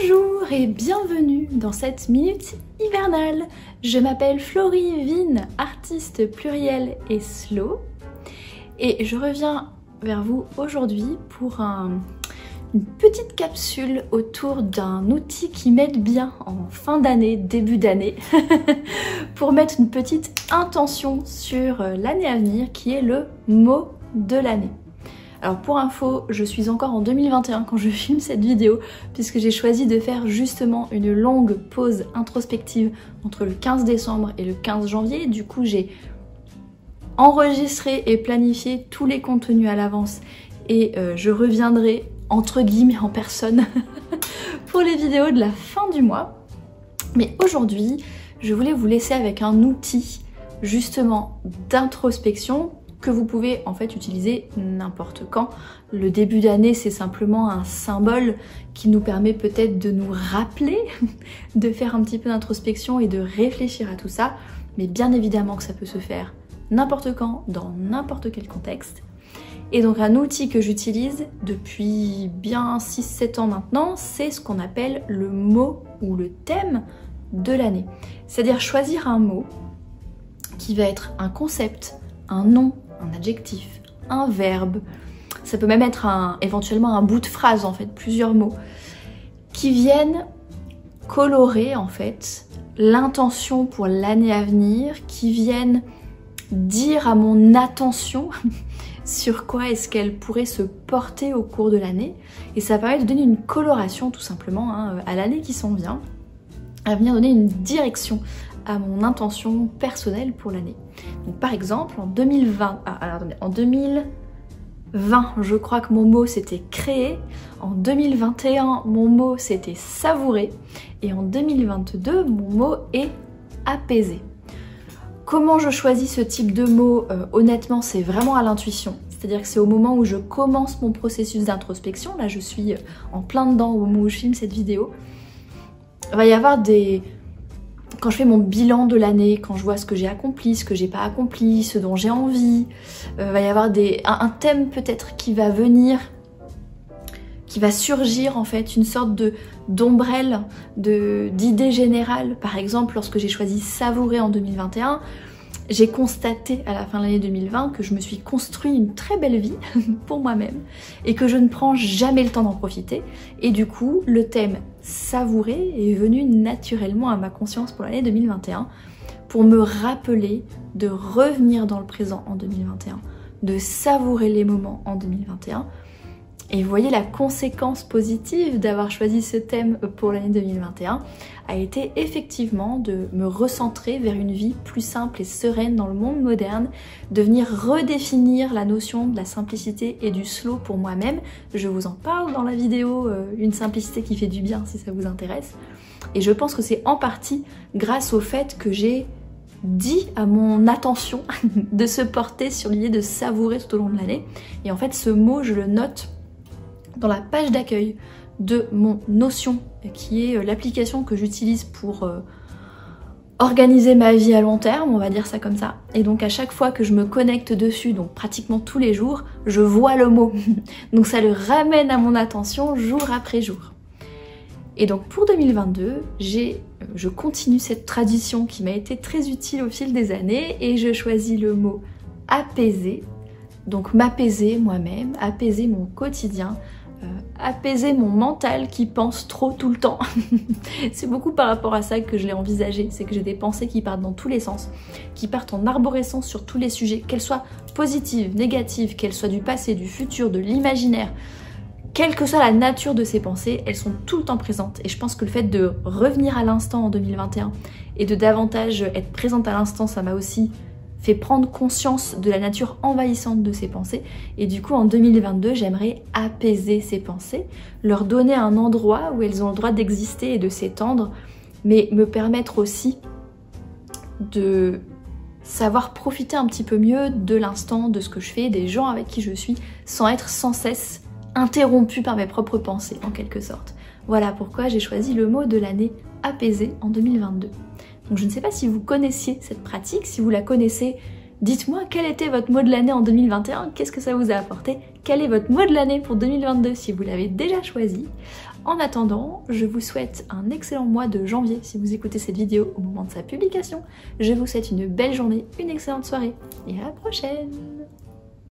Bonjour et bienvenue dans cette minute hivernale. Je m'appelle Florie Vine, artiste pluriel et slow. Et je reviens vers vous aujourd'hui pour une petite capsule autour d'un outil qui m'aide bien en fin d'année, début d'année, pour mettre une petite intention sur l'année à venir qui est le mot de l'année. Alors pour info, je suis encore en 2021 quand je filme cette vidéo puisque j'ai choisi de faire justement une longue pause introspective entre le 15 décembre et le 15 janvier. Du coup j'ai enregistré et planifié tous les contenus à l'avance et euh, je reviendrai entre guillemets en personne pour les vidéos de la fin du mois. Mais aujourd'hui, je voulais vous laisser avec un outil justement d'introspection que vous pouvez en fait utiliser n'importe quand. Le début d'année, c'est simplement un symbole qui nous permet peut-être de nous rappeler, de faire un petit peu d'introspection et de réfléchir à tout ça. Mais bien évidemment que ça peut se faire n'importe quand, dans n'importe quel contexte. Et donc un outil que j'utilise depuis bien 6-7 ans maintenant, c'est ce qu'on appelle le mot ou le thème de l'année. C'est-à-dire choisir un mot qui va être un concept, un nom, un adjectif, un verbe, ça peut même être un, éventuellement un bout de phrase en fait, plusieurs mots, qui viennent colorer en fait l'intention pour l'année à venir, qui viennent dire à mon attention sur quoi est-ce qu'elle pourrait se porter au cours de l'année. Et ça permet de donner une coloration tout simplement hein, à l'année qui s'en vient, à venir donner une direction à mon intention personnelle pour l'année. Par exemple en 2020, ah, en 2020 je crois que mon mot c'était créer, en 2021 mon mot c'était savourer et en 2022 mon mot est apaiser. Comment je choisis ce type de mot euh, Honnêtement c'est vraiment à l'intuition. C'est-à-dire que c'est au moment où je commence mon processus d'introspection, là je suis en plein dedans au moment où je filme cette vidéo, il va y avoir des, quand je fais mon bilan de l'année, quand je vois ce que j'ai accompli, ce que j'ai pas accompli, ce dont j'ai envie, il euh, va y avoir des, un, thème peut-être qui va venir, qui va surgir en fait, une sorte de d'ombrelle, d'idée générale. Par exemple, lorsque j'ai choisi savourer en 2021, j'ai constaté à la fin de l'année 2020 que je me suis construit une très belle vie pour moi-même et que je ne prends jamais le temps d'en profiter. Et du coup, le thème savourer est venu naturellement à ma conscience pour l'année 2021 pour me rappeler de revenir dans le présent en 2021, de savourer les moments en 2021 et vous voyez la conséquence positive d'avoir choisi ce thème pour l'année 2021 a été effectivement de me recentrer vers une vie plus simple et sereine dans le monde moderne, de venir redéfinir la notion de la simplicité et du slow pour moi-même. Je vous en parle dans la vidéo euh, Une simplicité qui fait du bien si ça vous intéresse. Et je pense que c'est en partie grâce au fait que j'ai dit à mon attention de se porter sur l'idée de savourer tout au long de l'année. Et en fait ce mot je le note dans la page d'accueil de mon Notion, qui est euh, l'application que j'utilise pour euh, organiser ma vie à long terme, on va dire ça comme ça. Et donc à chaque fois que je me connecte dessus, donc pratiquement tous les jours, je vois le mot. donc ça le ramène à mon attention jour après jour. Et donc pour 2022, j'ai, euh, je continue cette tradition qui m'a été très utile au fil des années et je choisis le mot apaiser. Donc m'apaiser moi-même, apaiser mon quotidien, euh, apaiser mon mental qui pense trop tout le temps. c'est beaucoup par rapport à ça que je l'ai envisagé, c'est que j'ai des pensées qui partent dans tous les sens, qui partent en arborescence sur tous les sujets, qu'elles soient positives, négatives, qu'elles soient du passé, du futur, de l'imaginaire. Quelle que soit la nature de ces pensées, elles sont tout le temps présentes. Et je pense que le fait de revenir à l'instant en 2021 et de davantage être présente à l'instant, ça m'a aussi fait prendre conscience de la nature envahissante de ses pensées. Et du coup, en 2022, j'aimerais apaiser ces pensées, leur donner un endroit où elles ont le droit d'exister et de s'étendre, mais me permettre aussi de savoir profiter un petit peu mieux de l'instant, de ce que je fais, des gens avec qui je suis, sans être sans cesse interrompu par mes propres pensées, en quelque sorte. Voilà pourquoi j'ai choisi le mot de l'année apaisé en 2022. Donc je ne sais pas si vous connaissiez cette pratique, si vous la connaissez, Dites-moi quel était votre mot de l'année en 2021, qu'est-ce que ça vous a apporté, quel est votre mot de l'année pour 2022 si vous l'avez déjà choisi? En attendant, je vous souhaite un excellent mois de janvier si vous écoutez cette vidéo au moment de sa publication. Je vous souhaite une belle journée, une excellente soirée et à la prochaine